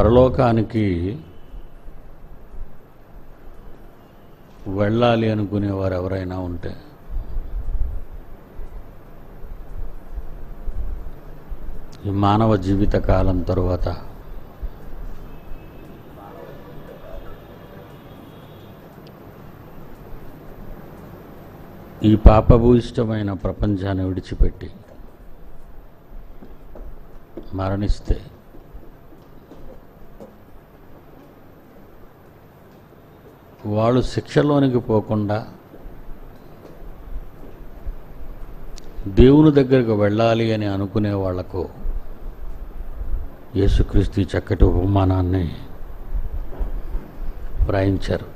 పరలోకానికి వెళ్ళాలి అనుకునేవారు ఎవరైనా ఉంటే. ఈ మానవ జీవిత కాలం తరువాత ఈ పాపభూయిష్టమైన ప్రపంచాన్ని విడిచిపెట్టి మరణిస్తే వాళ్ళు శిక్షలోనికి పోకుండా దేవుని దగ్గరకు వెళ్ళాలి అని అనుకునే వాళ్ళకు యేసుక్రీస్తు చక్కటి ఉపమానాన్ని వ్రాయించారు.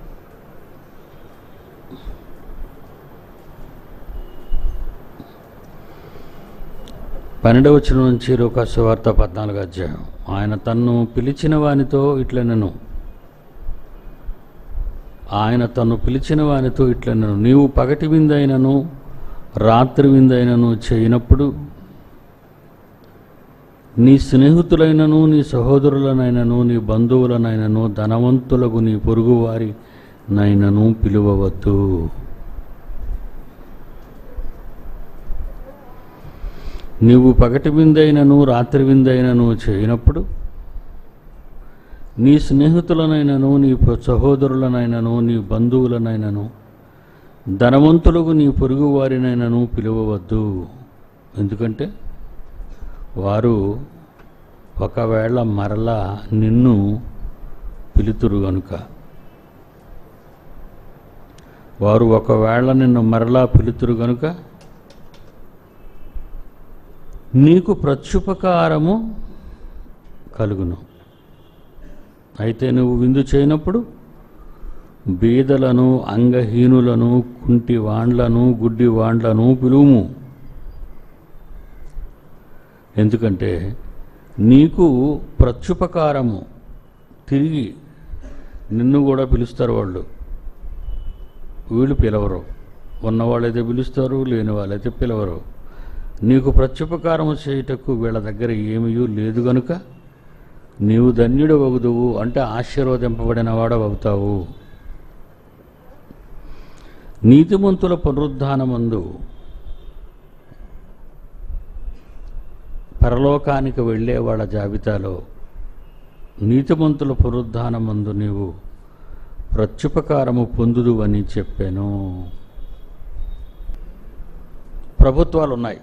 పన్నెండవ నుంచి రూకాసు వార్త పద్నాలుగు అధ్యాయం. ఆయన తన్ను పిలిచిన వానితో ఇట్లనను ఆయన తను పిలిచిన వానితో ఇట్లనను నీవు పగటి విందైనను రాత్రి విందైనను చేయనప్పుడు నీ స్నేహితులైనను నీ సహోదరులనైనను నీ బంధువులనైనను ధనవంతులకు నీ పొరుగువారి నైనను పిలువవద్దు. నీవు పగటి విందైనను రాత్రి విందైనను చేయనప్పుడు నీ స్నేహితులనైనను నీ సహోదరులనైనను నీ బంధువులనైనను ధనవంతులకు నీ పొరుగు వారినైనను పిలువవద్దు. ఎందుకంటే వారు ఒకవేళ మరలా నిన్ను పిలుతురు గనుక వారు ఒకవేళ నిన్ను మరలా పిలుతురు గనుక నీకు ప్రత్యుపకారము కలుగును. అయితే నువ్వు విందు చేయనప్పుడు బీదలను అంగహీనులను కుంటి వాండ్లను గుడ్డి వాండ్లను పిలువుము. ఎందుకంటే నీకు ప్రత్యుపకారము తిరిగి నిన్ను కూడా పిలుస్తారు వాళ్ళు. వీళ్ళు పిలవరు. ఉన్నవాళ్ళైతే పిలుస్తారు లేని వాళ్ళైతే పిలవరు. నీకు ప్రత్యుపకారము చేయుటకు వీళ్ళ దగ్గర ఏమీ లేదు గనుక నీవు ధన్యుడు వగుదువు అంటే ఆశీర్వదింపబడిన వాడవవుతావు నీతిమంతుల పునరుద్ధానమందు పరలోకానికి వెళ్ళే వాళ్ళ జాబితాలో నీతిమంతుల పునరుద్ధానమందు నీవు ప్రత్యుపకారము పొందుదువని చెప్పాను. ప్రభుత్వాలు ఉన్నాయి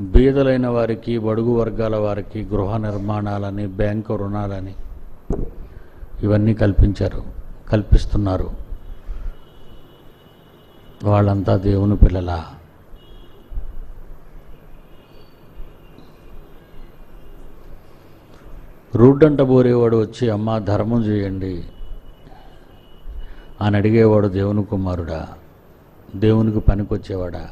బీదలైన వారికి బడుగు వర్గాల వారికి గృహ నిర్మాణాలని బ్యాంకు రుణాలని ఇవన్నీ కల్పించారు కల్పిస్తున్నారు. వాళ్ళంతా దేవుని పిల్లల. రూడ్డంట బోరేవాడు వచ్చి అమ్మ ధర్మం చేయండి. అని అడిగేవాడు దేవుని కుమారుడా. దేవునికి పనికొచ్చేవాడా?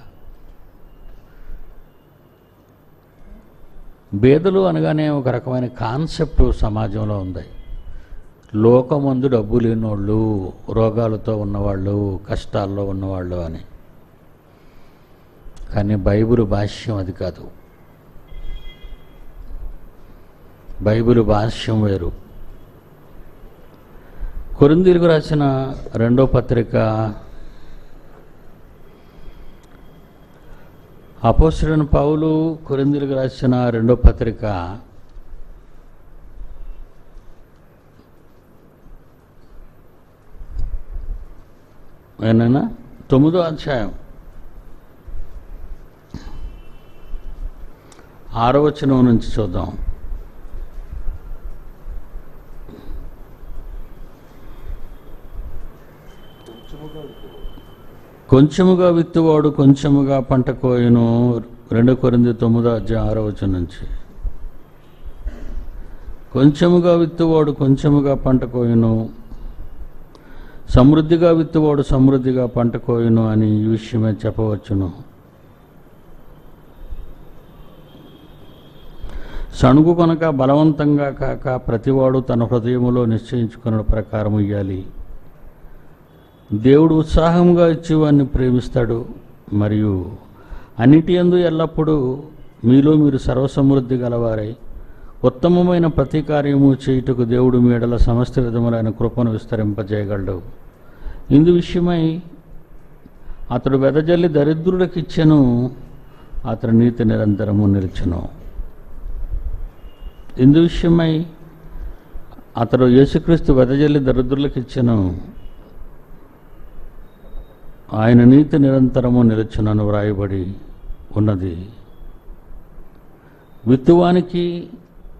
బేదలు అనగానే ఒక రకమైన కాన్సెప్ట్ సమాజంలో ఉంది. లోకమందు డబ్బు లేనోళ్ళు రోగాలతో ఉన్నవాళ్ళు కష్టాల్లో ఉన్నవాళ్ళు అని. కానీ బైబిల్ భాష్యం అది కాదు. బైబిల్ భాష్యం వేరు. కొరిందీలకు రాసిన రెండో పత్రిక అపోస్తుడైన పావులు కొరిందులకు రాసిన రెండో పత్రిక ఏనైనా తొమ్మిదో అధ్యాయం. ఆరో వచనం నుంచి చూద్దాం. కొంచెముగా విత్తువాడు కొంచెముగా పంట కోయను. రెండు కొరింది తొమ్మిదో అధ్యాయం ఆరో నుంచి. కొంచెముగా విత్తువాడు కొంచెముగా పంట కోయను. సమృద్ధిగా విత్తువాడు సమృద్ధిగా పంట కోయను అని ఈ విషయమే చెప్పవచ్చును. సణుగు కొనక బలవంతంగా కాక ప్రతివాడు తన హృదయములో నిశ్చయించుకున్న ప్రకారం ఇయ్యాలి. దేవుడు ఉత్సాహంగా ఇచ్చేవాడిని ప్రేమిస్తాడు. మరియు అన్నిటి యందు ఎల్లప్పుడూ మీలో మీరు సర్వసమృద్ధి గలవారై ఉత్తమమైన ప్రతి కార్యము చేయుటకు దేవుడు మీడల సమస్త విధములైన కృపను విస్తరింపజేయగలడు. ఇందు విషయమై అతడు వెదజల్లి దరిద్రులకిచ్చెను అతడు నీతి నిరంతరము నిలిచెను. ఇందు విషయమై అతడు యేసుక్రీస్తు వెదజల్లి దరిద్రులకిచ్చెను ఆయన నీతి నిరంతరము నిలుచునని వ్రాయబడి ఉన్నది. విత్తువానికి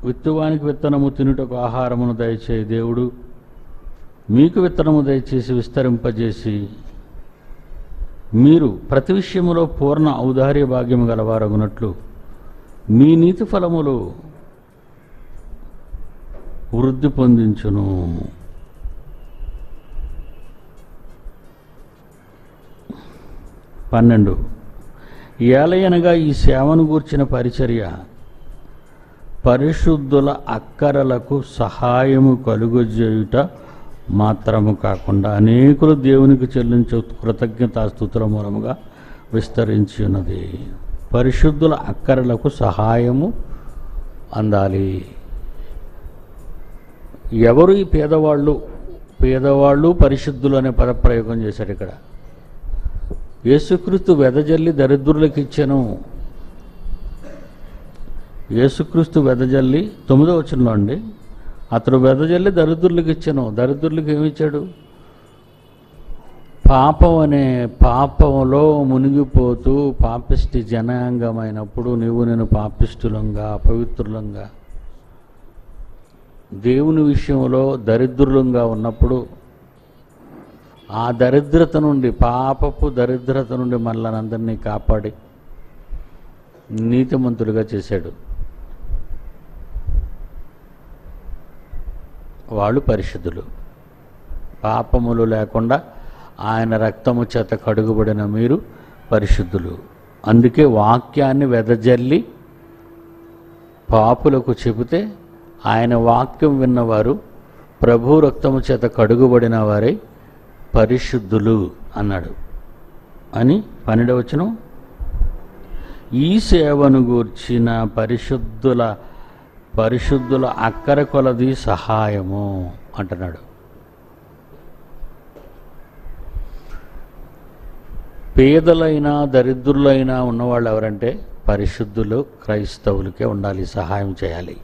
విత్తువానికి విత్తనము తినుటకు ఆహారమును దయచే దేవుడు. మీకు విత్తనము దయచేసి విస్తరింపజేసి మీరు ప్రతి విషయములో పూర్ణ ఔదార్య భాగ్యము గలవారగునట్లు మీ నీతి ఫలములు వృద్ధి పొందించును. పన్నెండు. ఏలయనగా ఈ సేవను గూర్చిన పరిచర్య పరిశుద్ధుల అక్కరలకు సహాయము కలుగజేయుట మాత్రము కాకుండా అనేకులు దేవునికి చెల్లించే కృతజ్ఞతాస్థుతుల మూలముగా విస్తరించి ఉన్నది. పరిశుద్ధుల అక్కరలకు సహాయము అందాలి. ఎవరు ఈ పేదవాళ్ళు? పేదవాళ్ళు పరిశుద్ధులు అనే పదప్రయోగం చేశారు ఇక్కడ. యేసుక్రీస్తు వెదజల్లి దరిద్రులకు ఇచ్చాను. యేసుక్రీస్తు వెదజల్లి తొమ్మిదో వచనంలో అండి అతడు వెదజల్లి దరిద్రులకు ఇచ్చాను. దరిద్రులకు ఏమిచ్చాడు పాపం అనే పాపంలో మునిగిపోతూ పాపిష్టి జనాంగమైనప్పుడు నీవు నేను పాపిష్టులంగా అపవిత్రులంగా. దేవుని విషయంలో దరిద్రులంగా ఉన్నప్పుడు ఆ దరిద్రత నుండి పాపపు దరిద్రత నుండి మనల్ని అందరినీ కాపాడి నీతిమంతులుగా చేశాడు. వాళ్ళు పరిశుద్ధులు. పాపములు లేకుండా ఆయన రక్తము చేత కడుగుబడిన మీరు పరిశుద్ధులు. అందుకే వాక్యాన్ని వెదజల్లి పాపులకు చెబితే ఆయన వాక్యం విన్నవారు ప్రభు రక్తము చేత కడుగుబడిన వారై పరిశుద్ధులు అన్నాడు. అని పన్నెండవచనం ఈ సేవను గూర్చిన పరిశుద్ధుల పరిశుద్ధుల అక్కర కొలది సహాయము అంటున్నాడు. పేదలైనా దరిద్రులైనా ఉన్నవాళ్ళు ఎవరంటే పరిశుద్ధులు క్రైస్తవులకే ఉండాలి సహాయం చేయాలి.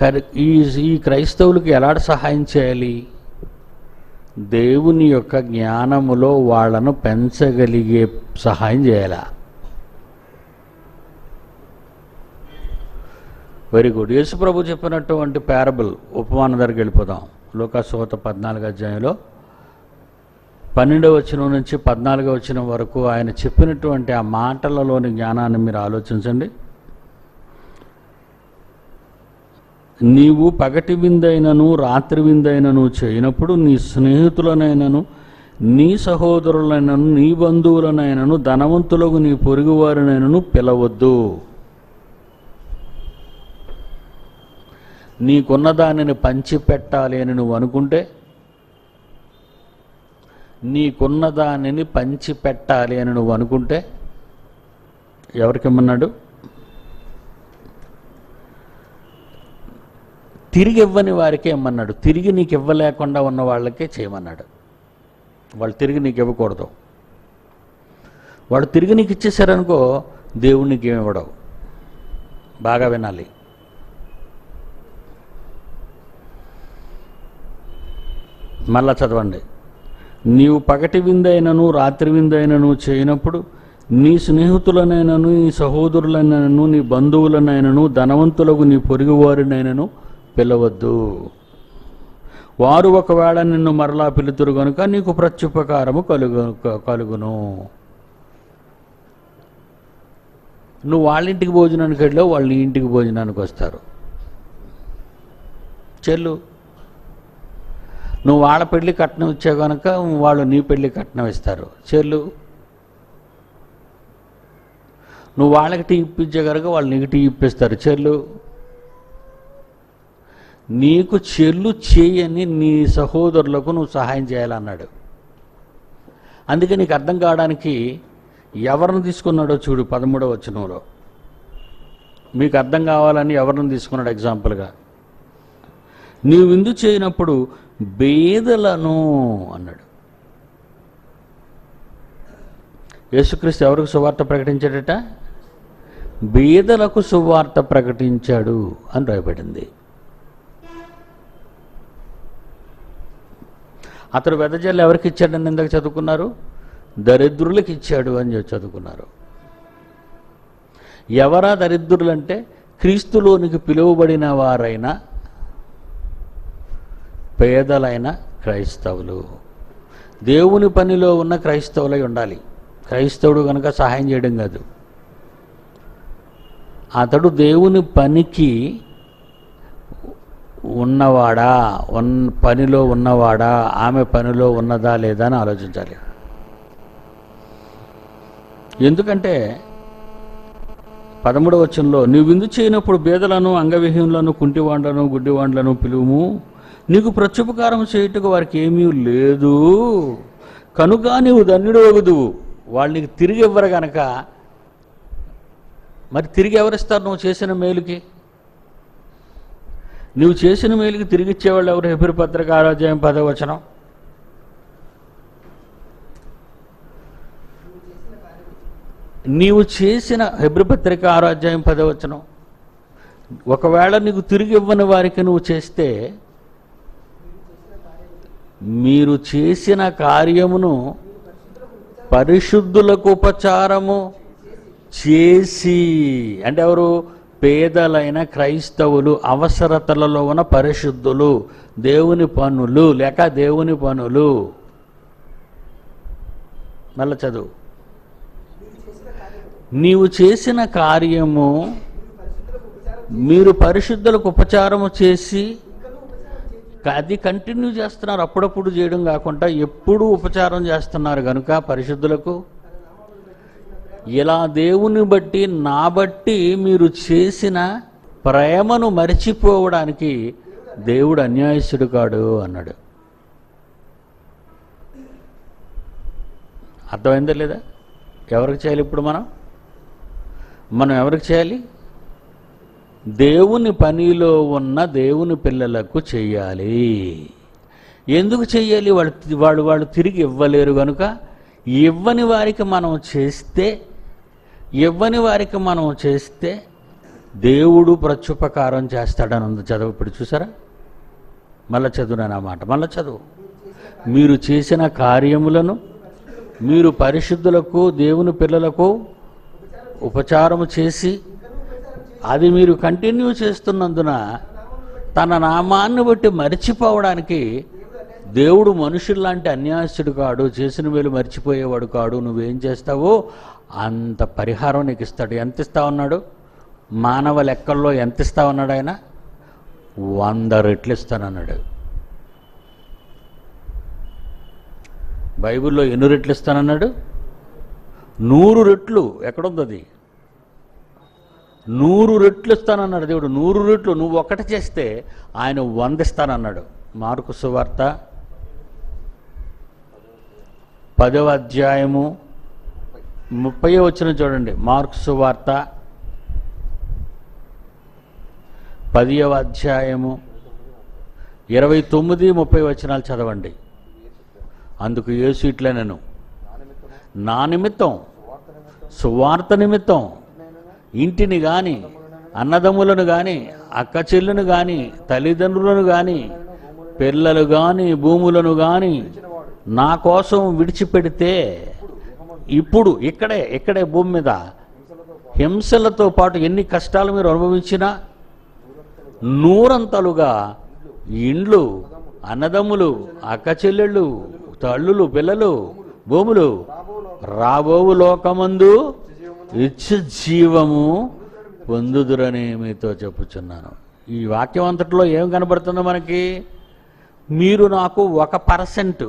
కరి- ఈ ఈ క్రైస్తవులకి ఎలాంటి సహాయం చేయాలి? దేవుని యొక్క జ్ఞానములో వాళ్ళను పెంచగలిగే సహాయం చేయాలా? వెరీ గుడ్ యేసుప్రభు చెప్పినటువంటి ప్యారబుల్ ఉపమానం దగ్గరికి వెళ్ళిపోదాం. లోకాసువత పద్నాలుగు అధ్యాయంలో పన్నెండవ వచనం నుంచి పద్నాలుగో వచనం వరకు ఆయన చెప్పినటువంటి ఆ మాటలలోని జ్ఞానాన్ని మీరు ఆలోచించండి. నీవు పగటి విందైనను రాత్రి విందైనను చేయనప్పుడు నీ స్నేహితులనైనను నీ సహోదరులైనను నీ బంధువులనైనను ధనవంతులకు నీ పొరుగువారినైనను పిలవద్దు. నీకున్న దానిని పంచిపెట్టాలి అని నువ్వు అనుకుంటే నీకున్న దానిని పంచిపెట్టాలి అని నువ్వు అనుకుంటే ఎవరికిమ్మన్నాడు తిరిగి ఇవ్వని వారికే ఇమ్మన్నాడు తిరిగి నీకు ఇవ్వలేకుండా ఉన్న వాళ్ళకే చేయమన్నాడు. వాళ్ళు తిరిగి నీకు ఇవ్వకూడదు వాడు తిరిగి నీకు ఇచ్చేసారనుకో దేవుడు నీకేమి ఇవ్వడవు బాగా వినాలి. మళ్ళా చదవండి. నీవు పగటి విందైనను రాత్రి విందైనను చేయనప్పుడు నీ స్నేహితులనైనను నీ సహోదరులనైనను నీ బంధువులనైనను ధనవంతులకు నీ పొరుగువారినైనను పిలవద్దు. వారు ఒకవేళ నిన్ను మరలా పిలుతురు కనుక నీకు ప్రత్యుపకారము కలుగు కలుగును. నువ్వు వాళ్ళ ఇంటికి భోజనానికి వెళ్ళావు వాళ్ళ ఇంటికి భోజనానికి వస్తారు. చెల్లు నువ్వు వాళ్ళ పెళ్ళి కట్నం ఇచ్చావు కనుక వాళ్ళు నీ పెళ్ళి కట్నం ఇస్తారు. చెల్లు నువ్వు వాళ్ళకి టీ ఇప్పించే కనుక వాళ్ళు నీకు టీ ఇప్పిస్తారు. చెల్లు నీకు చెల్లు చేయని నీ సహోదరులకు నువ్వు సహాయం చేయాలన్నాడు. అందుకే నీకు అర్థం కావడానికి ఎవరిని తీసుకున్నాడో చూడు పదమూడవ వచనంలో. మీకు అర్థం కావాలని ఎవరిని తీసుకున్నాడు ఎగ్జాంపుల్గా? నీవు విందు చేయనప్పుడు బేదలను అన్నాడు. యేసుక్రీస్తు ఎవరికి సువార్త ప్రకటించాడట? బీదలకు సువార్త ప్రకటించాడు అని రాయబడింది. అతడు వెదజల్లు ఎవరికి ఇచ్చాడని ఇందాక చదువుకున్నారు? దరిద్రులకు ఇచ్చాడు అని చెప్పి చదువుకున్నారు. ఎవరా దరిద్రులు అంటే క్రీస్తులోనికి పిలువబడిన వారైన పేదలైన క్రైస్తవులు. దేవుని పనిలో ఉన్న క్రైస్తవులై ఉండాలి. క్రైస్తవుడు కనుక సహాయం చేయడం కాదు. అతడు దేవుని పనికి ఉన్నవాడా? ఉన్ పనిలో ఉన్నవాడా? ఆమె పనిలో ఉన్నదా లేదా అని ఆలోచించాలి. ఎందుకంటే పదమూడవ వచనంలో నీవు విందు చేయనప్పుడు బేదలను అంగవిహీనులను కుంటివాండ్లను గుడ్డివాండ్లను పిలువుము. నీకు ప్రత్యుపకారం చేయుటకు వారికి ఏమీ లేదు. కనుక నీవు ధన్యుడు వగుదువు వాళ్ళు నీకు తిరిగి ఇవ్వరు గనక. మరి తిరిగి ఎవరిస్తారు నువ్వు చేసిన మేలుకి? నువ్వు చేసిన మేలుకి తిరిగిచ్చేవాళ్ళు ఎవరు? హెబిరి పత్రిక ఆరోగ్యం పదవచనం. నీవు చేసిన హెబ్రిపత్రిక ఆరాధ్యాయం పదవచనం. ఒకవేళ నీకు తిరిగి ఇవ్వని వారికి నువ్వు చేస్తే మీరు చేసిన కార్యమును పరిశుద్ధులకు ఉపచారము చేసి. అంటే ఎవరు? పేదలైన క్రైస్తవులు అవసరతలలో ఉన్న పరిశుద్ధులు దేవుని పనులు లేక దేవుని పనులు. మళ్ళా చదువు. నీవు చేసిన కార్యము మీరు పరిశుద్ధులకు ఉపచారము చేసి అది కంటిన్యూ చేస్తున్నారు. అప్పుడప్పుడు చేయడం కాకుండా ఎప్పుడూ ఉపచారం చేస్తున్నారు. కనుక పరిశుద్ధులకు ఇలా దేవుని బట్టి నా బట్టి మీరు చేసిన ప్రేమను మరిచిపోవడానికి దేవుడు అన్యాయసుడు కాడు అన్నాడు. అర్థమైందా లేదా? ఎవరికి చేయాలి ఇప్పుడు మనం? మనం ఎవరికి చేయాలి? దేవుని పనిలో ఉన్న దేవుని పిల్లలకు చెయ్యాలి ఎందుకు చెయ్యాలి వాళ్ళు వాళ్ళు వాళ్ళు తిరిగి ఇవ్వలేరు కనుక ఇవ్వని వారికి మనం చేస్తే ఇవ్వని వారికి మనం చేస్తే దేవుడు ప్రత్యుపకారం చేస్తాడని ఉంది. చదువు ఇప్పుడు చూసారా? మళ్ళా చదువునమాట ఆ మళ్ళా చదువు. మీరు చేసిన కార్యములను మీరు పరిశుద్ధులకు దేవుని పిల్లలకు ఉపచారము చేసి అది మీరు కంటిన్యూ చేస్తున్నందున తన నామాన్ని బట్టి మర్చిపోవడానికి దేవుడు మనుషుల్లాంటి అన్యాయస్తుడు కాడు చేసిన వేలు మర్చిపోయేవాడు కాడు నువ్వేం చేస్తావో అంత పరిహారం నీకు ఇస్తాడు. ఎంత ఇస్తా ఉన్నాడు మానవ లెక్కల్లో ఎంత ఇస్తా ఉన్నాడు ఆయన? వంద రెట్లు ఇస్తానన్నాడు బైబిల్లో ఎన్ని రెట్లు ఇస్తానన్నాడు నూరు రెట్లు. ఎక్కడుంది అది? నూరు రెట్లు ఇస్తానన్నాడు దేవుడు. నూరు రెట్లు. నువ్వు ఒకటి చేస్తే ఆయన వంద ఇస్తానన్నాడు మార్కు సువార్త పదవ అధ్యాయము ముప్పై వచ్చిన చూడండి. మార్క్స్ సువార్త పదివ అధ్యాయము ఇరవై తొమ్మిది ముప్పై వచనాలు చదవండి. అందుకు యేసు ఇట్లా నేను నా నిమిత్తం సువార్త నిమిత్తం ఇంటిని కానీ అన్నదమ్ములను కానీ అక్క చెల్లును కానీ తల్లిదండ్రులను కానీ పిల్లలు కానీ భూములను కానీ నా కోసం విడిచిపెడితే ఇప్పుడు ఇక్కడే ఇక్కడే భూమి మీద హింసలతో పాటు ఎన్ని కష్టాలు మీరు అనుభవించినా నూరంతలుగా ఇండ్లు అన్నదమ్ములు అక్క చెల్లెళ్ళు తల్లులు పిల్లలు భూములు రాబోవు లోకమందు ఇచ్చ జీవము పొందుదురని మీతో చెప్పుచున్నాను. ఈ వాక్యం అంతట్లో ఏం కనబడుతుందో మనకి? మీరు నాకు ఒక పర్సెంట్.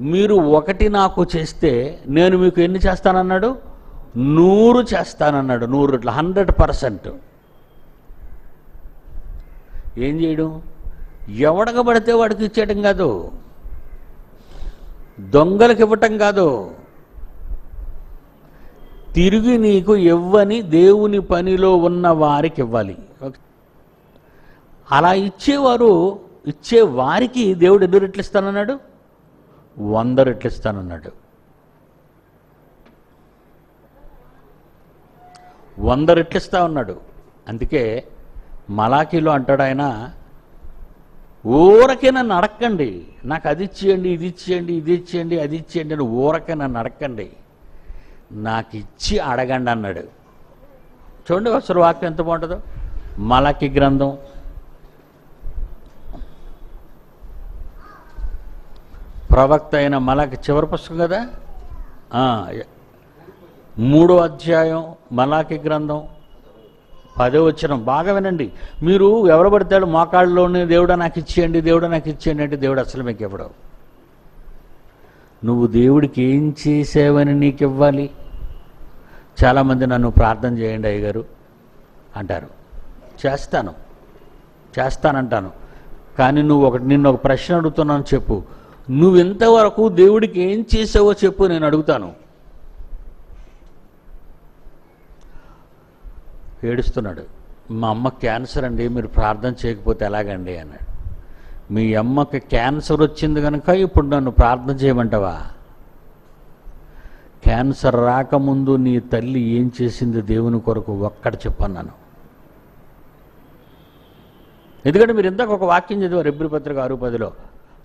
మీరు ఒకటి నాకు చేస్తే నేను మీకు ఎన్ని చేస్తానన్నాడు? నూరు చేస్తానన్నాడు. నూరు ఇట్లా హండ్రెడ్ పర్సెంట్. ఏం చేయడం? ఎవడక పడితే వాడికి ఇచ్చేయటం కాదు. దొంగలకు ఇవ్వటం కాదు. తిరిగి నీకు ఇవ్వని దేవుని పనిలో ఉన్న వారికి ఇవ్వాలి. ఓకే. అలా ఇచ్చేవారు ఇచ్చే వారికి దేవుడు ఎన్ని రెట్లు ఇస్తానన్నాడు? వంద రెట్లు ఇస్తానన్నాడు వంద రెట్లు ఇస్తా ఉన్నాడు అందుకే మలాఖీలో అంటాడు ఆయన ఊరకే నన్ను అడక్కండి నాకు అది ఇచ్చేయండి ఇది ఇచ్చేయండి ఇది ఇచ్చేయండి అది ఇచ్చేయండి అని ఊరకే నన్ను అడక్కండి నాకు ఇచ్చి అడగండి అన్నాడు. చూడండి అసలు వాక్యం ఎంత బాగుంటుందో. మలకి గ్రంథం ప్రవక్త అయిన మలకి చివరి పుస్తకం కదా? మూడో అధ్యాయం మలాకి గ్రంథం పదే వచ్చిన బాగా వినండి. మీరు ఎవరు పడతాడు? మోకాళ్ళలోనే దేవుడా నాకు ఇచ్చేయండి దేవుడా నాకు ఇచ్చేయండి అంటే దేవుడు అసలు మీకు ఇవ్వడు. నువ్వు దేవుడికి ఏం చేసావని నీకు ఇవ్వాలి? చాలామంది నన్ను ప్రార్థన చేయండి అయ్యగారు అంటారు. చేస్తాను. చేస్తానంటాను. కానీ నువ్వు ఒకటి నిన్ను ఒక ప్రశ్న అడుగుతున్నాను చెప్పు. నువ్వెంతవరకు దేవుడికి ఏం చేసావో చెప్పు నేను అడుగుతాను. ఏడుస్తున్నాడు మా అమ్మ క్యాన్సర్ అండి మీరు ప్రార్థన చేయకపోతే ఎలాగండి? అన్నాడు. మీ అమ్మకి క్యాన్సర్ వచ్చింది కనుక ఇప్పుడు నన్ను ప్రార్థన చేయమంటావా? క్యాన్సర్ రాకముందు నీ తల్లి ఏం చేసింది దేవుని కొరకు ఒక్కడ చెప్పన్నాను ఎందుకంటే మీరు ఇందాక ఒక వాక్యం చదివారు ఎబ్రి పత్రిక ఆరు పదిలో.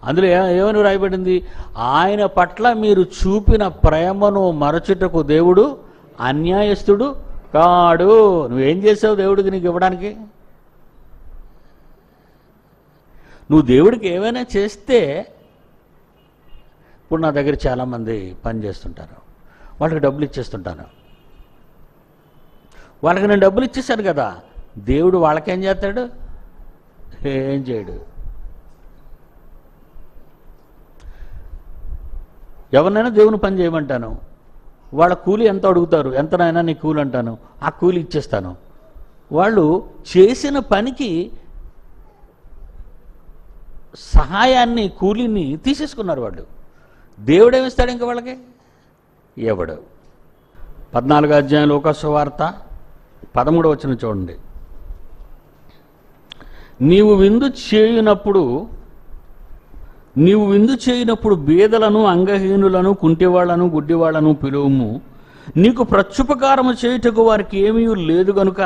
అందులో ఏమని రాయబడింది? ఆయన పట్ల మీరు చూపిన ప్రేమను మరచుటకు దేవుడు అన్యాయస్తుడు కాడు. నువ్వేం చేసావు దేవుడికి నీకు ఇవ్వడానికి? నువ్వు దేవుడికి ఏమైనా చేస్తే ఇప్పుడు నా దగ్గర చాలామంది పని చేస్తుంటారు. వాళ్ళకి డబ్బులు ఇచ్చేస్తుంటాను. వాళ్ళకి నేను డబ్బులు ఇచ్చేసాను కదా. దేవుడు వాళ్ళకేం చేస్తాడు? ఏం చేయడు. ఎవరినైనా దేవుని పని చేయమంటాను. వాళ్ళ కూలి ఎంత అడుగుతారు? ఎంతనైనా నీ కూలి అంటాను? ఆ కూలి ఇచ్చేస్తాను. వాళ్ళు చేసిన పనికి సహాయాన్ని కూలిని తీసేసుకున్నారు వాళ్ళు. దేవుడేమిస్తాడు ఇంకా వాళ్ళకి? ఎవడు? పద్నాలుగు అధ్యాయం లోకస్వార్త వార్త వచ్చిన చూడండి. నీవు విందు చేయునప్పుడు నీవు విందు చేయనప్పుడు బీదలను అంగహీనులను కుంటివాళ్ళను గుడ్డివాళ్ళను పిలువుము. నీకు ప్రత్యుపకారము చేయుటకు వారికి ఏమీ లేదు గనుక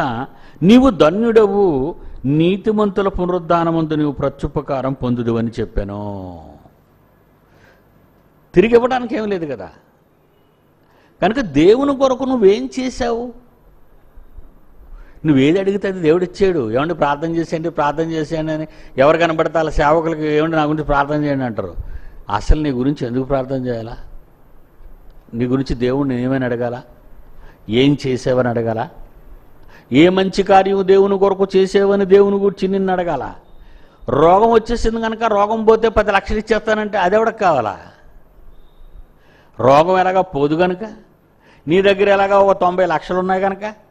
నీవు ధన్యుడవు. నీతిమంతుల పునరుద్ధానమందు నీవు ప్రత్యుపకారం పొందుదు అని చెప్పాను. తిరిగి ఇవ్వడానికి ఏం లేదు కదా. కనుక దేవుని కొరకు నువ్వేం చేశావు? నువ్వు ఏది అడిగితే అది దేవుడు ఇచ్చాడు. ఏమంటే ప్రార్థన చేసేయండి ప్రార్థన చేసేయండి అని ఎవరు కనబడితే వాళ్ళ సేవకులకి ఏమండి నా గురించి ప్రార్థన చేయండి అంటారు. అసలు నీ గురించి ఎందుకు ప్రార్థన చేయాలా? నీ గురించి దేవుడిని ఏమైనా అడగాల? ఏం చేసావని అడగాల? ఏ మంచి కార్యం దేవుని కొరకు చేసేవని దేవుని గురించి నిన్ను అడగాల? రోగం వచ్చేసింది కనుక రోగం పోతే పది లక్షలు ఇచ్చేస్తానంటే అదెవడకు కావాలా? రోగం ఎలాగా పోదు కనుక నీ దగ్గర ఎలాగా ఒక తొంభై లక్షలు ఉన్నాయి కనుక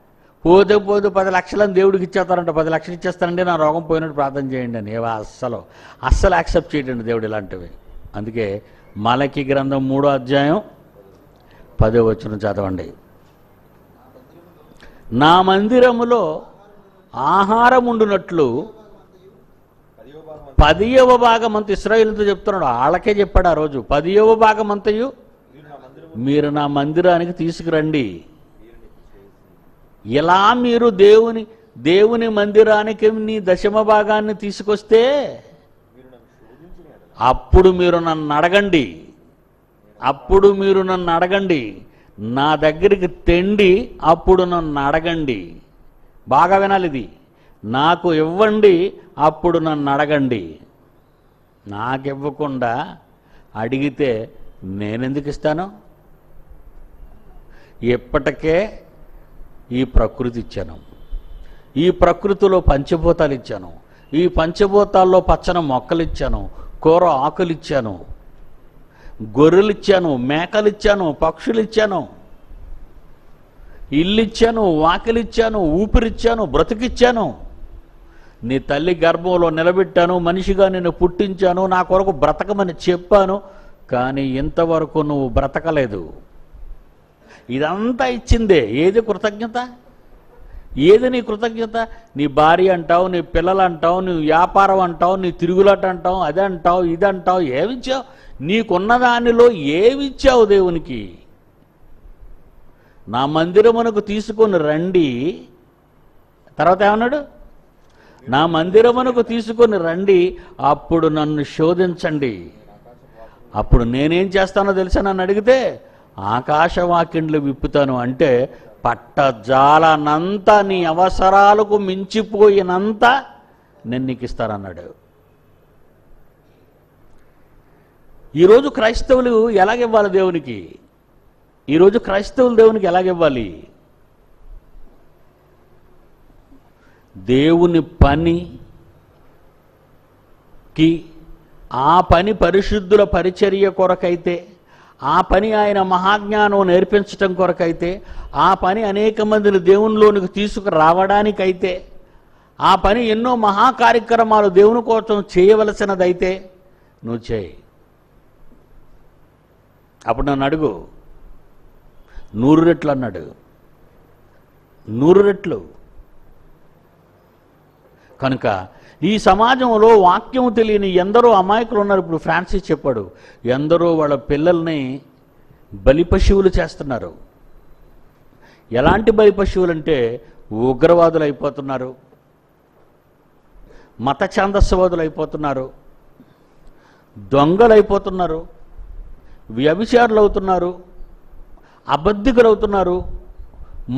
పోతే పోతే పది లక్షలని దేవుడికి ఇచ్చేస్తారంట పది లక్షలు ఇచ్చేస్తానండి నా రోగం పోయినట్టు ప్రార్థన చేయండి అని. ఏవా అస్సలు అస్సలు యాక్సెప్ట్ చేయడండి దేవుడు ఇలాంటివి. అందుకే మలకి గ్రంథం మూడో అధ్యాయం పదో వచ్చిన చదవండి. నా మందిరములో ఆహారం ఉండునట్లు పదియవ భాగం అంత ఇస్రాయిల్తో చెప్తున్నాడు. వాళ్ళకే చెప్పాడు ఆ రోజు పదియవ భాగం అంతయు మీరు నా మందిరానికి తీసుకురండి. ఇలా మీరు దేవుని దేవుని మందిరానికి నీ దశమ భాగాన్ని తీసుకొస్తే అప్పుడు మీరు నన్ను అడగండి. అప్పుడు మీరు నన్ను అడగండి. నా దగ్గరికి తెండి అప్పుడు నన్ను అడగండి. బాగా వినాలి ఇది. నాకు ఇవ్వండి అప్పుడు నన్ను అడగండి. నాకు ఇవ్వకుండా అడిగితే నేనెందుకు ఇస్తాను? ఇప్పటికే ఈ ప్రకృతి ఇచ్చాను. ఈ ప్రకృతిలో పంచభూతాలు ఇచ్చాను. ఈ పంచభూతాల్లో పచ్చన మొక్కలు ఇచ్చాను. కూర ఆకులు ఇచ్చాను. గొర్రెలు ఇచ్చాను. మేకలు ఇచ్చాను. పక్షులు ఇచ్చాను. ఇల్లు ఇచ్చాను. వాకిలి ఇచ్చాను. ఊపిరిచ్చాను బ్రతికిచ్చాను. నీ తల్లి గర్భంలో నిలబెట్టాను. మనిషిగా నిన్ను పుట్టించాను. నా కొరకు బ్రతకమని చెప్పాను. కానీ ఇంతవరకు నువ్వు బ్రతకలేదు. ఇదంతా ఇచ్చిందే. ఏది కృతజ్ఞత? ఏది నీ కృతజ్ఞత? నీ భార్య అంటావు నీ పిల్లలు అంటావు నీ వ్యాపారం అంటావు నీ తిరుగులాట అంటావు అది అంటావు ఇది అంటావు ఏమిచ్చావు నీకున్న దానిలో ఏమిచ్చావు దేవునికి? నా మందిరమునకు తీసుకొని రండి. తర్వాత ఏమన్నాడు? నా మందిరమునకు తీసుకొని రండి అప్పుడు నన్ను శోధించండి. అప్పుడు నేనేం చేస్తానో తెలుసా నన్ను అడిగితే? ఆకాశవాక్యండ్లు విప్పుతాను అంటే పట్టజాలనంత నీ అవసరాలకు మించిపోయినంత నేను నీకు ఇస్తానన్నాడు. ఈరోజు క్రైస్తవులు ఎలాగివ్వాలి దేవునికి? ఈరోజు క్రైస్తవులు దేవునికి ఎలాగివ్వాలి? దేవుని పనికి ఆ పని పరిశుద్ధుల పరిచర్య కొరకైతే ఆ పని ఆయన మహాజ్ఞానం నేర్పించటం కొరకైతే ఆ పని అనేక మందిని దేవునిలోనికి తీసుకురావడానికైతే ఆ పని ఎన్నో మహా కార్యక్రమాలు దేవుని కోసం చేయవలసినదైతే నువ్వు చేయి. అప్పుడు నన్ను అడుగు. నూరు రెట్లు అన్నాడు. నూరు రెట్లు. కనుక ఈ సమాజంలో వాక్యం తెలియని ఎందరో అమాయకులు ఉన్నారు. ఇప్పుడు ఫ్రాన్సిస్ చెప్పాడు ఎందరో వాళ్ళ పిల్లల్ని బలి పశువులు చేస్తున్నారు. ఎలాంటి బలిపశువులు అంటే ఉగ్రవాదులు అయిపోతున్నారు మత ఛాందస్సువాదులు అయిపోతున్నారు దొంగలు అయిపోతున్నారు వ్యభిచారులు అవుతున్నారు అబద్ధికులు అవుతున్నారు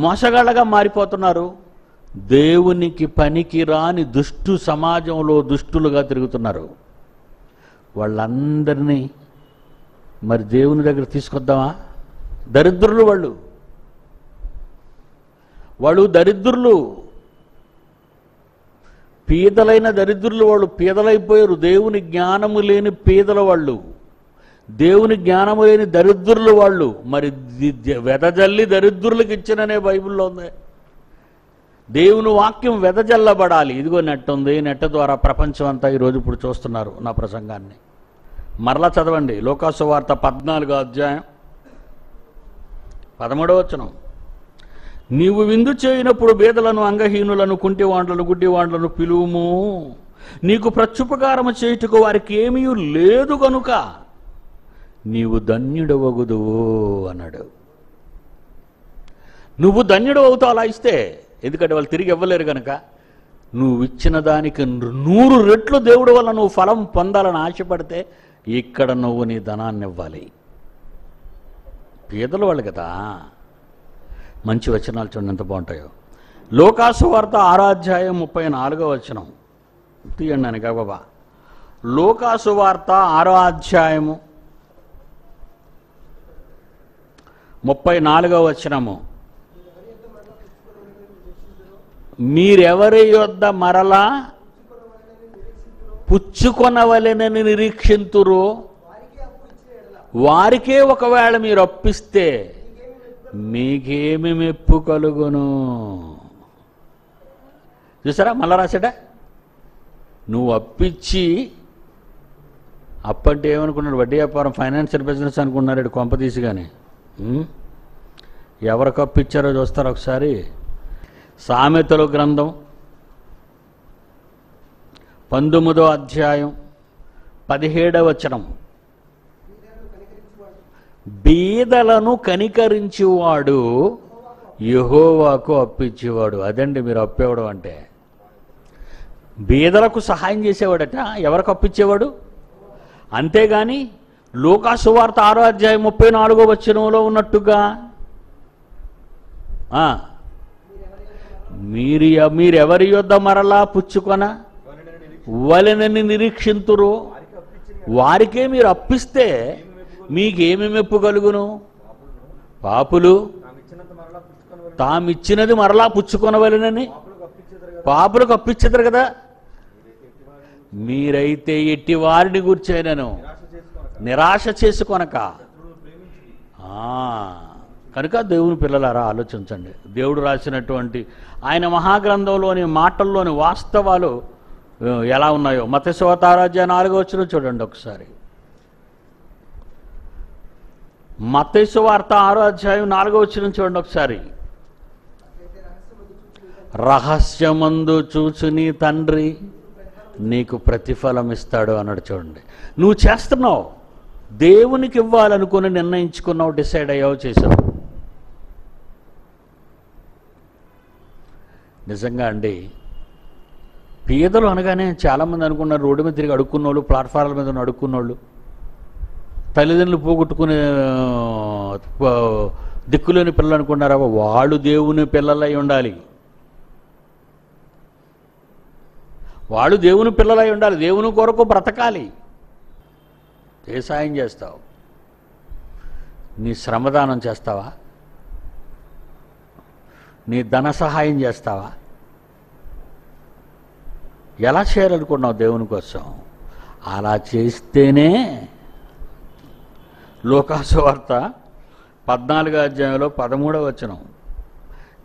మోసగాళ్ళగా మారిపోతున్నారు. దేవునికి పనికి రాని దుష్టు సమాజంలో దుష్టులుగా తిరుగుతున్నారు. వాళ్ళందరినీ మరి దేవుని దగ్గర తీసుకొద్దామా? దరిద్రులు వాళ్ళు. వాళ్ళు దరిద్రులు. పీదలైన దరిద్రులు వాళ్ళు. పీదలైపోయారు. దేవుని జ్ఞానము లేని పీదల వాళ్ళు. దేవుని జ్ఞానము లేని దరిద్రులు వాళ్ళు. మరి వెదజల్లి దరిద్రులకు ఇచ్చిననే బైబిల్లో ఉంది. దేవుని వాక్యం వెదజల్లబడాలి. ఇదిగో నెట్ ఉంది. నెట్ ద్వారా ప్రపంచం అంతా ఈరోజు ఇప్పుడు చూస్తున్నారు నా ప్రసంగాన్ని. మరలా చదవండి. లోకాసు వార్త పద్నాలుగో అధ్యాయం పదమూడవ వచనం. నీవు విందు చేయనప్పుడు బేదలను అంగహీనులను కుంటివాండ్లను గుడ్డివాండ్లను పిలువుము. నీకు ప్రత్యుపకారము చేయుటకు వారికి ఏమీ లేదు కనుక నీవు ధన్యుడవగుదువు అన్నాడు. నువ్వు ధన్యుడు అవుతావు అలా ఇస్తే ఎందుకంటే వాళ్ళు తిరిగి ఇవ్వలేరు కనుక నువ్వు ఇచ్చిన దానికి నూరు రెట్లు దేవుడి వల్ల నువ్వు ఫలం పొందాలని ఆశపడితే ఇక్కడ నువ్వు నీ ధనాన్ని ఇవ్వాలి. పేదల వాళ్ళు కదా. మంచి వచనాలు చూడండి ఎంత బాగుంటాయో. లోకాసు వార్త ఆరాధ్యాయం ముప్పై నాలుగో వచనం. తీయండి అని బాబా లోకాసు వార్త ఆరో అధ్యాయము ముప్పై నాలుగో వచనము. మీరెవరి యొద్ద మరలా పుచ్చుకొనవలెనని నిరీక్షింతురు? వారికే ఒకవేళ మీరు అప్పిస్తే మీకేమి మెప్పు కలుగును? చూసారా మళ్ళా రాసాడా నువ్వు అప్పిచ్చి అప్పంటే ఏమనుకున్నాడు? వడ్డీ వ్యాపారం ఫైనాన్షియల్ బిజినెస్ అనుకున్నాడు కొంప తీసి కానీ ఎవరికి అప్పిచ్చారో చూస్తారు ఒకసారి? సామెతల గ్రంథం పంతొమ్మిదో అధ్యాయం పదిహేడవ వచనం. బీదలను కనికరించేవాడు యహోవాకు అప్పిచ్చేవాడు. అదండి మీరు అప్పేవడం అంటే. బీదలకు సహాయం చేసేవాడట. ఎవరికి అప్పిచ్చేవాడు? అంతేగాని లోకాసువార్త ఆరో అధ్యాయం ముప్పై నాలుగో వచనంలో ఉన్నట్టుగా మీరు మీరెవరి యొద్ద మరలా పుచ్చుకొన? వలనని నిరీక్షింతురు? వారికే మీరు అప్పిస్తే మీకేమి మెప్పు కలుగును? పాపులు తామిచ్చినది మరలా పుచ్చుకొనవలెనని పాపులకు అప్పించదురు కదా? మీరైతే ఎట్టి వారిని కూర్చోనను నిరాశ చేసుకొనక? ఆ, కనుక దేవుని పిల్లలారా ఆలోచించండి. దేవుడు రాసినటువంటి ఆయన మహాగ్రంథంలోని మాటల్లోని వాస్తవాలు ఎలా ఉన్నాయో. మతశివతారాధ్య నాలుగో వచ్చిన చూడండి ఒకసారి. మత్తైసు వార్త ఆరో అధ్యాయం నాలుగో వచ్చిన చూడండి ఒకసారి. రహస్యమందు చూచుని తండ్రి నీకు ప్రతిఫలం ఇస్తాడు అన్నాడు చూడండి. నువ్వు చేస్తున్నావు. దేవునికి ఇవ్వాలనుకుని నిర్ణయించుకున్నావు డిసైడ్ అయ్యావు చేసావు. నిజంగా అండి. పేదలు అనగానే చాలామంది అనుకున్నారు రోడ్డు మీద తిరిగి అడుక్కున్నోళ్ళు ప్లాట్ఫారాల మీద అడుక్కున్నోళ్ళు తల్లిదండ్రులు పోగొట్టుకునే దిక్కులేని పిల్లలు అనుకున్నారా? వాళ్ళు దేవుని పిల్లలై ఉండాలి. వాళ్ళు దేవుని పిల్లలై ఉండాలి. దేవుని కొరకు బ్రతకాలి. ఏ సాయం చేస్తావు? నీ శ్రమదానం చేస్తావా? నీ ధన సహాయం చేస్తావా? ఎలా చేయాలనుకున్నావు దేవుని కోసం? అలా చేస్తేనే లోకాసువార్త పద్నాలుగో అధ్యాయంలో పదమూడవ వచనం.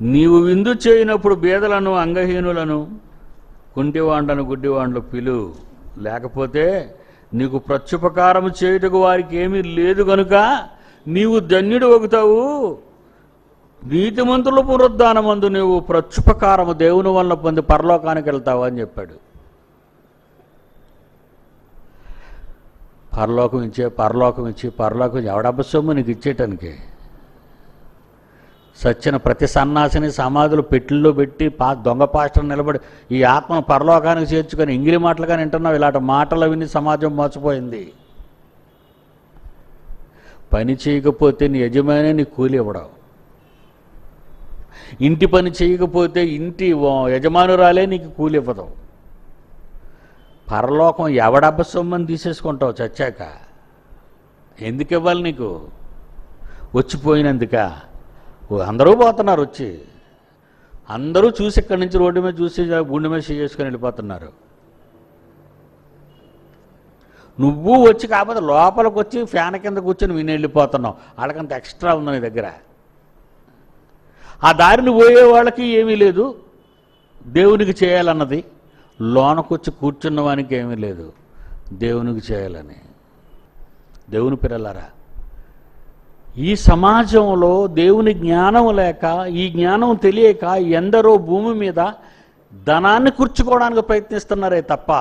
నీవు విందు చేయనప్పుడు బీదలను అంగహీనులను కుంటివాండ్లను గుడ్డివాండ్లు పిలు. లేకపోతే నీకు ప్రత్యుపకారం చేయుటకు వారికి ఏమీ లేదు గనుక నీవు ధన్యుడు ఒకతావు నీతిమంతుల పునరుద్ధానమందు నీవు ప్రత్యుపకారము దేవుని వలన పొంది పరలోకానికి వెళ్తావు అని చెప్పాడు. పరలోకం ఇచ్చే పరలోకం ఇచ్చి పరలోకం ఎవడబ్బ సొమ్ము నీకు ఇచ్చేటానికి? సచ్చిన ప్రతి సన్నాసిని సమాధులు పెట్టిల్లో పెట్టి పా దొంగ పాస్టర్ నిలబడి ఈ ఆత్మను పరలోకానికి చేర్చుకొని ఇంగిలి మాటలుగా వింటున్నావు? ఇలాంటి మాటలు విని సమాజం మోసపోయింది. పని చేయకపోతే నీ యజమాని నీ కూలి ఇవ్వడం. ఇంటి పని చేయకపోతే ఇంటి యజమానురాలే నీకు కూలి ఇవ్వదు. పరలోకం ఎవడబ్బ సొమ్మని తీసేసుకుంటావు చచ్చాక? ఎందుకు ఇవ్వాలి నీకు? వచ్చిపోయినందుక అందరూ పోతున్నారు వచ్చి. అందరూ చూసి ఇక్కడి నుంచి రోడ్డు మీద చూసి గుండె మీద చేసుకొని వెళ్ళిపోతున్నారు. నువ్వు వచ్చి కాకపోతే లోపలికి వచ్చి ఫ్యాన్ కింద కూర్చొని విని వెళ్ళిపోతున్నావు. వాళ్ళకంత ఎక్స్ట్రా ఉంది నీ దగ్గర? ఆ దారిని పోయే వాళ్ళకి ఏమీ లేదు. దేవునికి చేయాలన్నది లోనకొచ్చి కూర్చున్న వానికి ఏమీ లేదు. దేవునికి చేయాలని. దేవుని పిల్లలారా ఈ సమాజంలో దేవుని జ్ఞానం లేక ఈ జ్ఞానం తెలియక ఎందరో భూమి మీద ధనాన్ని కూర్చుకోవడానికి ప్రయత్నిస్తున్నారే తప్ప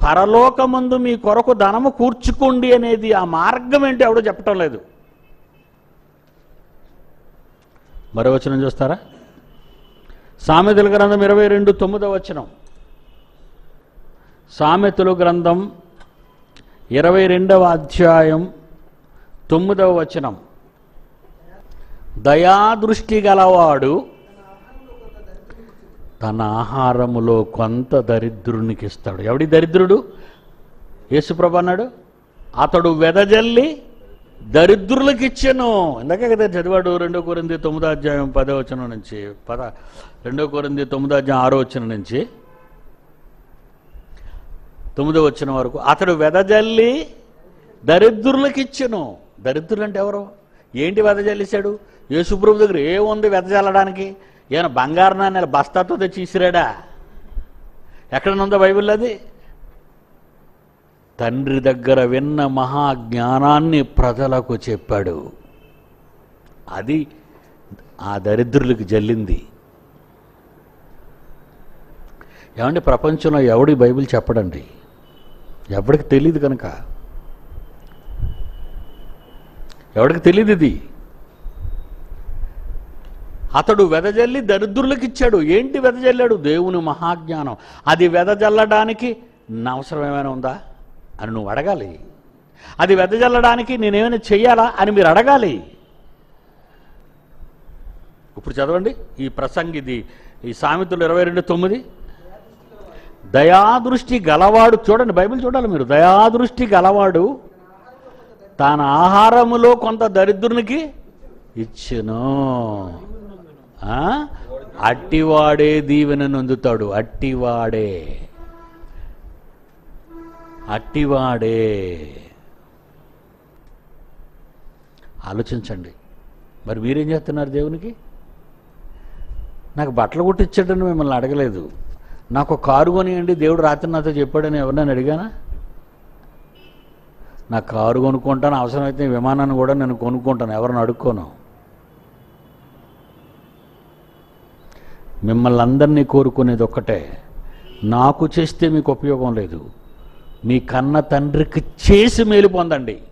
పరలోకమందు మీ కొరకు ధనము కూర్చుకోండి అనేది ఆ మార్గం ఏంటి ఎవడో చెప్పటం లేదు. మరో వచనం చూస్తారా? సామెతల గ్రంథం ఇరవై రెండు తొమ్మిదవ వచనం. సామెతలు గ్రంథం ఇరవై రెండవ అధ్యాయం తొమ్మిదవ వచనం. దయాదృష్టి గలవాడు తన ఆహారములో కొంత దరిద్రునికి ఇస్తాడు ఎవడి దరిద్రుడు? యేసుప్రభు అన్నాడు. అతడు వెదజల్లి దరిద్రులకు ఇచ్చాను. ఇందాక కదా చదివాడు రెండో కొరింది తొమ్మిదో అధ్యాయం పదో వచనం నుంచి. పద రెండో కొరింది తొమ్మిదో అధ్యాయం ఆరో వచనం నుంచి. తొమ్మిదో వచ్చిన వరకు అతడు వెదజల్లి దరిద్రులకు ఇచ్చాను. దరిద్రులు అంటే ఎవరు? ఏంటి వెదజల్లిశాడు? యేసుప్రభు దగ్గర ఏముంది వెదజల్లడానికి? ఏమైనా బంగారు నాణ్యాల బస్తాతో తెచ్చి ఇసిరాడా? ఎక్కడనుందో బైబిల్ అది? తండ్రి దగ్గర విన్న మహాజ్ఞానాన్ని ప్రజలకు చెప్పాడు. అది ఆ దరిద్రులకు జల్లింది. ఏమంటే ప్రపంచంలో ఎవడి బైబిల్ చెప్పడండి? ఎవడికి తెలియదు కనుక. ఎవడికి తెలియదు ఇది? అతడు వెదజల్లి దరిద్రులకు ఇచ్చాడు. ఏంటి వెదజల్లాడు? దేవుని మహాజ్ఞానం. అది వెదజల్లడానికి నా అవసరం ఏమైనా ఉందా? అని నువ్వు అడగాలి. అది వెదజల్లడానికి నేనేమైనా చెయ్యాలా అని మీరు అడగాలి. ఇప్పుడు చదవండి. ఈ ప్రసంగిది ఈ సామెతలు ఇరవై రెండు తొమ్మిది. దయాదృష్టి గలవాడు చూడండి బైబిల్ చూడాలి మీరు. దయాదృష్టి గలవాడు తన ఆహారములో కొంత దరిద్రునికి ఇచ్చును. అట్టివాడే దీవెన నొందుతాడు. అట్టివాడే. అట్టివాడే. ఆలోచించండి. మరి మీరేం చేస్తున్నారు దేవునికి? నాకు బట్టలు కుట్టించాడని మిమ్మల్ని అడగలేదు. నాకు కారు కొనియండి దేవుడు రాత్రి నాతో చెప్పాడని ఎవరినైనా అడిగానా? నా కారు కొనుక్కుంటాను అవసరమైతే విమానాన్ని కూడా నేను కొనుక్కుంటాను ఎవరిని అడుక్కోను. మిమ్మల్ని అందరినీ కోరుకునేది ఒక్కటే. నాకు చేస్తే మీకు ఉపయోగం లేదు. మీ కన్న తండ్రికి చేసి మేలు పొందండి.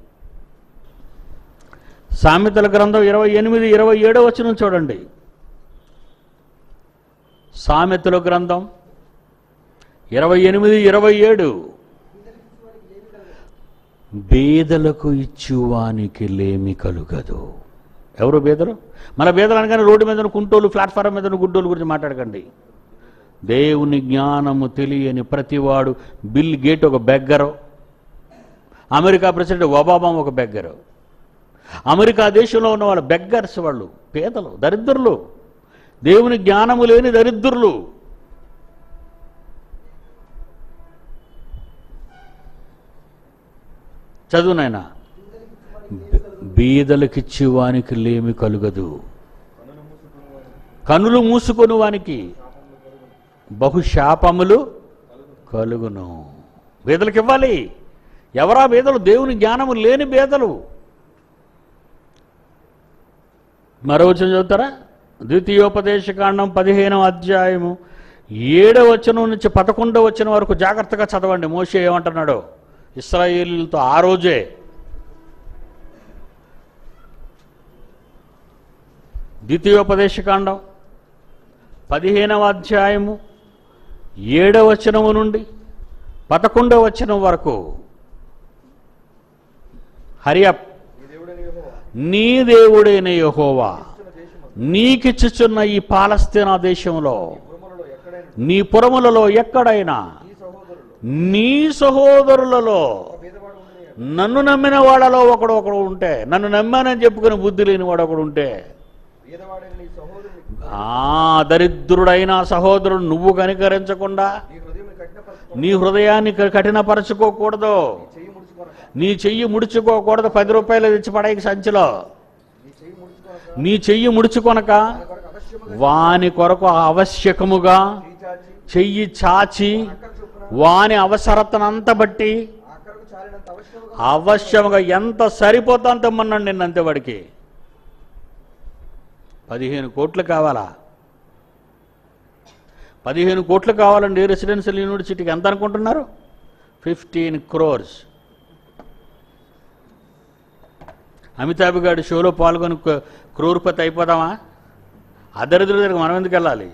సామెతల గ్రంథం ఇరవై ఎనిమిది ఇరవై ఏడో వచ్చిన చూడండి. సామెతల గ్రంథం ఇరవై ఎనిమిది ఇరవై ఏడు. బేదలకు ఇచ్చువానికి లేమి కలుగదు. ఎవరు బీదలు? మన బీదలు అనగానే రోడ్డు మీద కుంటోలు ప్లాట్ఫారం మీద గుడ్డోలు గురించి మాట్లాడకండి. దేవుని జ్ఞానము తెలియని ప్రతివాడు బిల్ గేట్ ఒక బెగ్గరు. అమెరికా ప్రెసిడెంట్ ఒబామా ఒక బెగ్గరు. అమెరికా దేశంలో ఉన్న వాళ్ళ బెగ్గర్స్ వాళ్ళు పేదలు దరిద్రులు. దేవుని జ్ఞానము లేని దరిద్రులు. చదువునైనా బీదలకిచ్చి వానికి లేమి కలుగదు. కనులు మూసుకొని వానికి బహుశాపములు కలుగును. బీదలకు ఇవ్వాలి ఎవరా బీదలు? దేవుని జ్ఞానము లేని బీదలు. మరో వచనం చదువుతారా? ద్వితీయోపదేశకాండం పదిహేనవ అధ్యాయము ఏడవ వచనం నుంచి పదకొండవ వచనం వరకు జాగ్రత్తగా చదవండి. మోసే ఏమంటున్నాడో? ఇస్రాయేలీలతో ఆ రోజే. ద్వితీయోపదేశకాండం పదిహేనవ అధ్యాయము ఏడవ వచనము నుండి పదకొండవ వచనం వరకు. హరియప్ నీ దేవుడైన యహోవా నీకిచ్చుచున్న ఈ పాలస్తీనా దేశంలో నీ పురములలో ఎక్కడైనా నీ సహోదరులలో నన్ను నమ్మిన వాళ్ళలో ఒకడు ఒకడు ఉంటే నన్ను నమ్మానని చెప్పుకుని బుద్ధి లేని వాడు ఒకడు ఉంటే ఆ దరిద్రుడైన సహోదరుడు నువ్వు కనికరించకుండా నీ హృదయాన్ని కఠినపరచుకోకూడదు. నీ చెయ్యి ముడుచుకోకూడదు. పది రూపాయలు తెచ్చి పడేకి సంచిలో. నీ చెయ్యి ముడుచుకోనక వాని కొరకు చాచి చెయ్యి చాచి వాని అవసరతనంత బట్టి అవశ్యముగా ఎంత సరిపోతా అంత ఇమ్మన్నాడు నిన్న అంతే వాడికి పదిహేను కోట్లు కావాలా? పదిహేను కోట్లు కావాలండి రెసిడెన్షియల్ యూనివర్సిటీకి ఎంత అనుకుంటున్నారు? ఫిఫ్టీన్ క్రోర్స్ అమితాబ్ గారి షోలో పాల్గొని క్రూరపతి అయిపోదామా? అదరిద్రుల దగ్గర మనం ఎందుకు వెళ్ళాలి?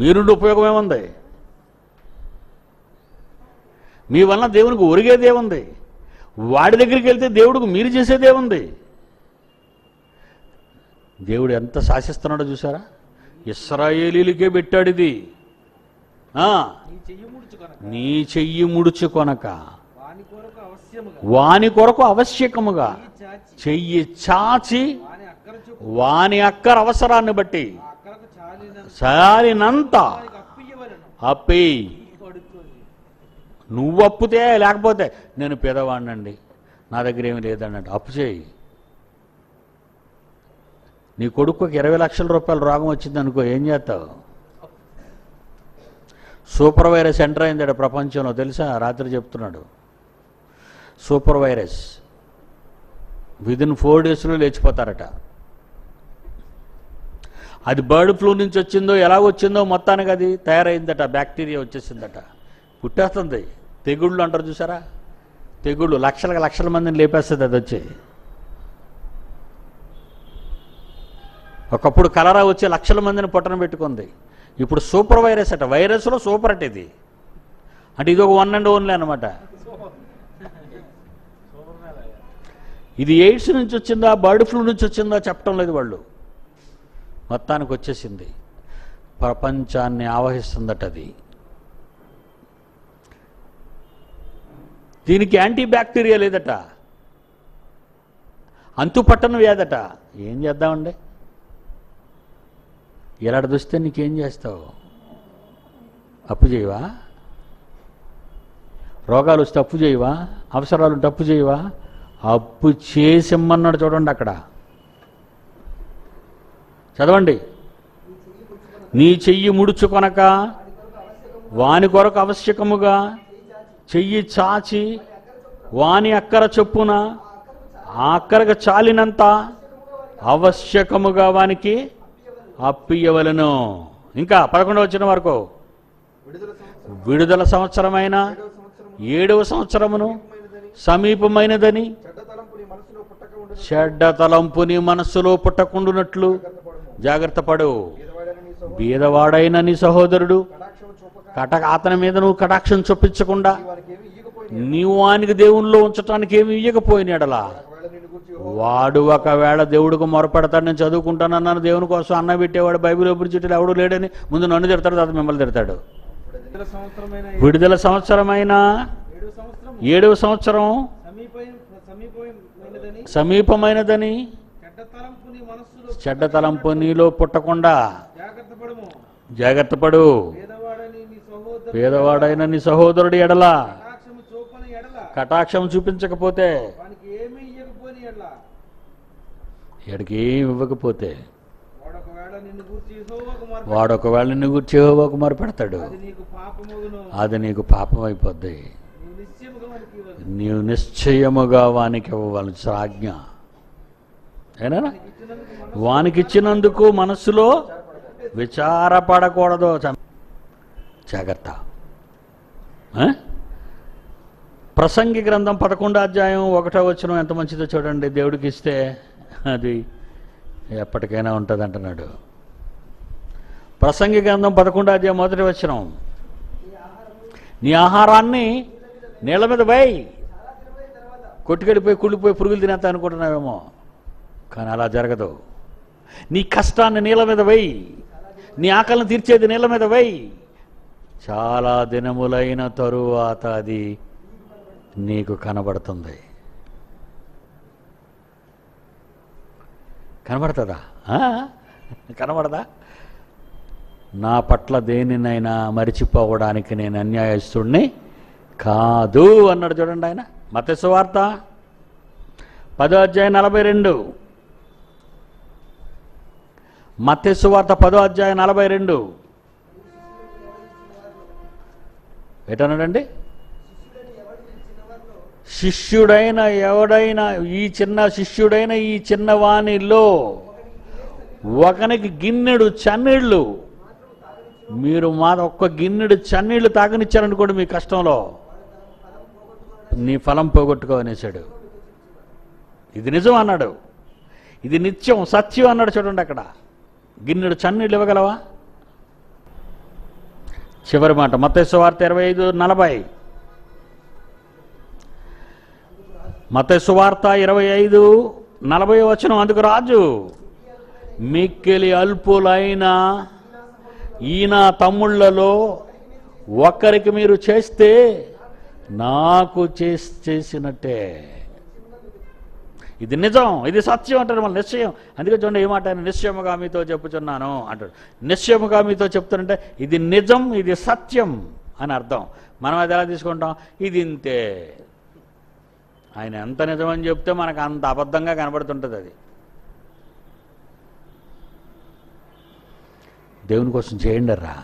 మీరుండి ఉపయోగం ఏముంది? మీ వలన దేవునికి ఒరిగేదేముంది వాడి దగ్గరికి వెళ్తే దేవుడికి మీరు చేసేదేముంది దేవుడు ఎంత శాసిస్తున్నాడో చూసారా ఇస్రాయేలీలకే పెట్టాడు ఇది ఆ, నీ చెయ్యి చెయ్యి ముడుచుకొనక వాని కొరకు అవశ్యకముగా చెయ్యి చాచి వాని అక్కర అవసరాన్ని బట్టి. చాలినంత. సారినంత అప్పి నువ్వు అప్పుతే లేకపోతే నేను పేదవాడినండి. నా దగ్గర ఏమి లేదండి అప్పు చేయి. నీ కొడుకుకి ఇరవై లక్షల రూపాయల రోగం వచ్చింది అనుకో ఏం చేస్తావు? సూపర్ వైరస్ ఎంటర్ అయిందట ప్రపంచంలో తెలుసా? రాత్రి చెప్తున్నాడు. Super virus. విదిన్ ఫోర్ డేస్లో లేచిపోతారట. అది బర్డ్ ఫ్లూ నుంచి వచ్చిందో ఎలా వచ్చిందో మొత్తానికి అది తయారైందట బ్యాక్టీరియా వచ్చేసిందట. పుట్టేస్తుంది. తెగుళ్ళు అంటారు చూసారా? తెగుళ్ళు లక్షలకు లక్షల మందిని లేపేస్తుంది అది వచ్చి. ఒకప్పుడు కలరా వచ్చి లక్షల మందిని పొట్టన పెట్టుకుంది. ఇప్పుడు సూపర్ వైరస్ అట. వైరస్లో సూపర్ అట ఇది. అంటే ఇది ఒక వన్ అండ్ ఓన్లీ అనమాట ఇది ఎయిడ్స్ నుంచి వచ్చిందా బర్డ్ ఫ్లూ నుంచి వచ్చిందా చెప్పడం లేదు వాళ్ళు. మొత్తానికి వచ్చేసింది. ప్రపంచాన్ని ఆవహిస్తుందట అది. దీనికి యాంటీ బ్యాక్టీరియా లేదట అంతుపట్టను వ్యాధట ఏం చేద్దామండి? ఇలాంటి చూస్తే నీకేం చేస్తావు? అప్పు చేయవా? రోగాలు వస్తే అప్పు చేయవా? అవసరాలు ఉంటే అప్పు చేయవా? అప్పు చేసిమ్మన్నాడు చూడండి అక్కడ. చదవండి. నీ చెయ్యి ముడుచుకొనక వాని కొరకు అవశ్యకముగా చెయ్యి చాచి వాని అక్కర చొప్పున ఆ అక్కరకు చాలినంత ఆవశ్యకముగా వానికి అప్పియవలను. ఇంకా పదకొండవ వచ్చిన వరకు. విడుదల సంవత్సరమైన? ఏడవ సంవత్సరమును? సమీపమైనదని? చెడ్డ తలంపుని మనస్సులో పుట్టకుండునట్లు? జాగ్రత్త పడు. బీదవాడైన నీ సహోదరుడు కట కటక అతని మీద నువ్వు కటాక్షం చొప్పించకుండా నీవు వానికి దేవునిలో ఉంచటానికి ఏమి ఇయ్యకపోయినాడలా ఎడలా ఒకవేళ నిన్ను గురించి వాడు ఒకవేళ దేవుడికి మొరపెడతాడు నేను చదువుకుంటానన్నాను దేవుని కోసం అన్న పెట్టేవాడు బైబిల్ ఎప్పుడు ఎవడు లేడని ముందు నన్ను తిడతాడు తర్వాత మిమ్మల్ని తిడతాడు. విడుదల సంవత్సరమైన ఏడవ సంవత్సరం? సమీపమైనదని? చెడ్డ తలంపు నీలో పుట్టకుండా జాగ్రత్త పడు. పేదవాడని నీ సహోదరుడి ఎడల కటాక్షం చూపించకపోతే వానికి ఏమీ ఇయ్యకపోని ఎడల ఎడికి ఏమి ఇవ్వకపోతే వాడు ఒకవేళ నిన్ను గురించి ఒక మొర పెడతాడు అది నీకు పాపం అయిపోద్ది నీవు నిశ్చయముగా వానికి ఇవ్వవలసిన ఆజ్ఞ. ఏనా? ఇచ్చినందుకు మన వానికి ఇచ్చినందుకు మనస్సులో విచారపడకూడదు. జాగ్రత్త? ప్రసంగి గ్రంథం పదకొండో అధ్యాయం ఒకటో వచ్చిన ఎంత మంచిదో చూడండి. దేవుడికి ఇస్తే అది ఎప్పటికైనా ఉంటుంది అంటున్నాడు. ప్రసంగి గ్రంథం పదకొండో అధ్యాయం మొదటి వచ్చిన నీ ఆహారాన్ని నీళ్ళ మీద పోయి కొట్టుకెళ్ళిపోయి కుళ్ళిపోయి పురుగులు తినేస్తా అనుకుంటున్నావేమో. కానీ అలా జరగదు. నీ కష్టాన్ని నీళ్ళ మీద వేయి. నీ ఆకలిని తీర్చేది నీళ్ళ మీద వేయి. చాలా దినములైన తరువాత అది నీకు కనబడుతుంది. కనబడుతుందా? కనబడదా? నా పట్ల దేనినైనా మరిచిపోవడానికి నేను అన్యాయస్తుడిని కాదు అన్నాడు చూడండి ఆయన. మతస్వార్త పదో అధ్యాయం నలభై రెండు. మత్స్సువార్త పదో అధ్యాయం నలభై రెండు. ఎటన్నాడండి శిష్యుడైన ఎవడైనా ఈ చిన్న శిష్యుడైన ఈ చిన్నవాణిలో ఒకనికి గిన్నెడు చన్నీళ్ళు. మీరు మా ఒక్క గిన్నెడు చన్నీళ్ళు తాగనిచ్చారనుకోండి మీ కష్టంలో. నీ ఫలం పోగొట్టుకో అనేసాడు ఇది నిజం అన్నాడు. ఇది నిత్యం సత్యం అన్నాడు చూడండి అక్కడ. గిన్నెడు చన్నీళ్ళు ఇవ్వగలవా? చివరి మాట మతేశ్వ వార్త ఇరవై ఐదు నలభై. మతేశ్వ ఇరవై ఐదు నలభై వచనం. అందుకు రాజు మిక్కిలి అల్పులైన ఈయన తమ్ముళ్ళలో ఒక్కరికి మీరు చేస్తే నాకు చేసి చేసినట్టే. ఇది నిజం ఇది సత్యం అంటారు మన నిశ్చయం. అందుకే చూడండి ఏమాట ఆయన నిశ్చయముగా మీతో చెప్పుచున్నాను అంటాడు. నిశ్చయముగా మీతో చెప్తానంటే ఇది నిజం ఇది సత్యం అని అర్థం. మనం అది ఎలా తీసుకుంటాం? ఇది ఇంతే. ఆయన ఎంత నిజమని చెప్తే మనకు అంత అబద్ధంగా కనబడుతుంటుంది అది. దేవుని కోసం చేయండి రా.